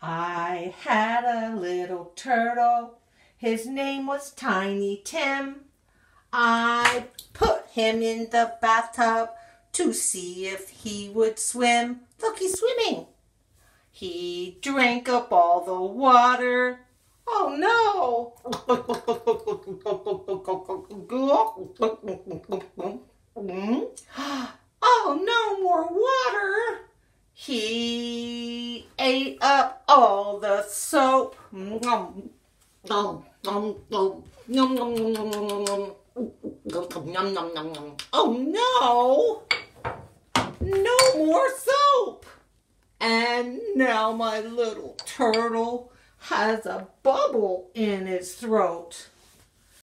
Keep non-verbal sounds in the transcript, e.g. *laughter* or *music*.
I had a little turtle. His name was Tiny Tim. I put him in the bathtub to see if he would swim. Look, he's swimming. He drank up all the water. Oh no! *laughs* Oh, no more water! He ate up all the soap. Oh no! No more soap! And now my little turtle has a bubble in his throat.